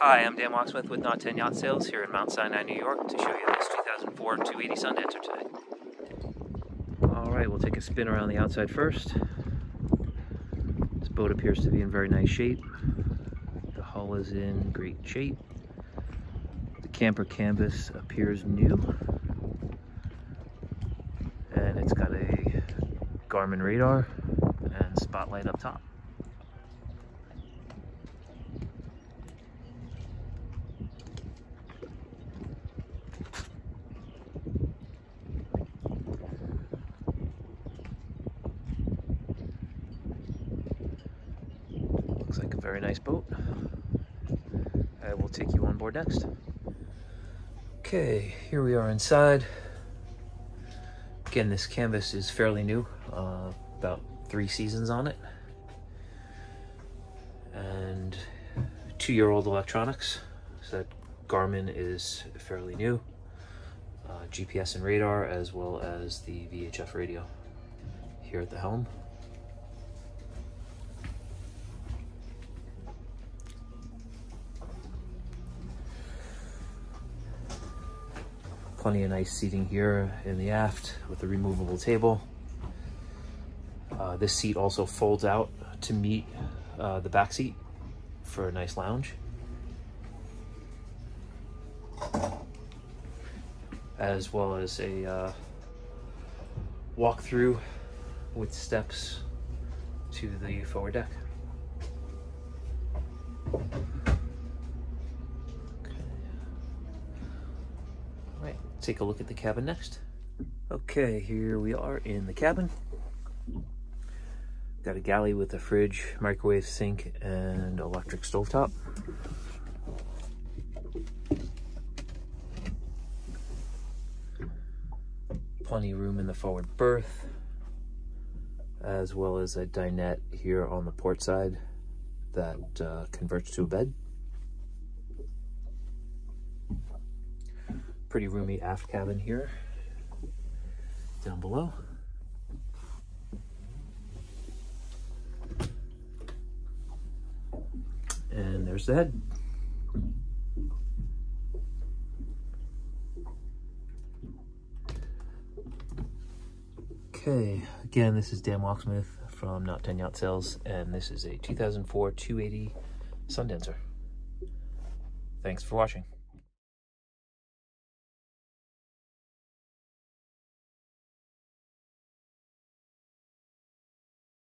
Hi, I'm Dan Wachsmuth with Knot 10 Yacht Sales here in Mount Sinai, New York to show you this 2004 280 Sundancer today. All right, we'll take a spin around the outside first. This boat appears to be in very nice shape. The hull is in great shape. The camper canvas appears new. And it's got a Garmin radar and spotlight up top. Looks like a very nice boat. I will take you on board next. Okay, here we are inside. Again, this canvas is fairly new, uh, about three seasons on it. And two-year-old electronics. So that Garmin is fairly new. Uh, GPS and radar, as well as the VHF radio here at the helm. Plenty of nice seating here in the aft with a removable table. Uh, this seat also folds out to meet uh, the back seat for a nice lounge. As well as a uh, walk-through with steps to the forward deck. Right, take a look at the cabin next. Okay, here we are in the cabin. Got a galley with a fridge, microwave sink, and electric stovetop. Plenty of room in the forward berth, as well as a dinette here on the port side that uh, converts to a bed. Pretty roomy aft cabin here, down below. And there's the head. Okay, again, this is Dan Wachsmuth from Knot 10 Yacht Sales, and this is a 2004 280 Sundancer. Thanks for watching.